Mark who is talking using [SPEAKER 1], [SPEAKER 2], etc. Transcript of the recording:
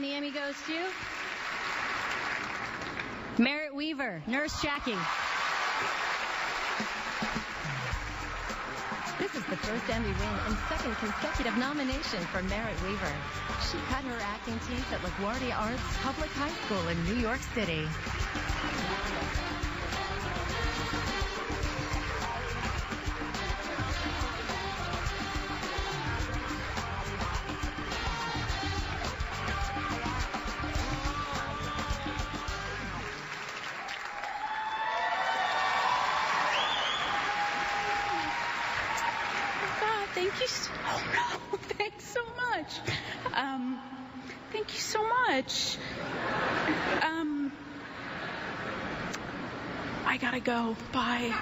[SPEAKER 1] The Emmy goes to Merritt Wever, Nurse Jackie. This is the first Emmy win and second consecutive nomination for Merritt Wever. She cut her acting teeth at LaGuardia Arts Public High School in New York City.
[SPEAKER 2] Thank you so oh no, thanks so much. Um, thank you so much. Um, I gotta go. Bye.